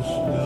Christus.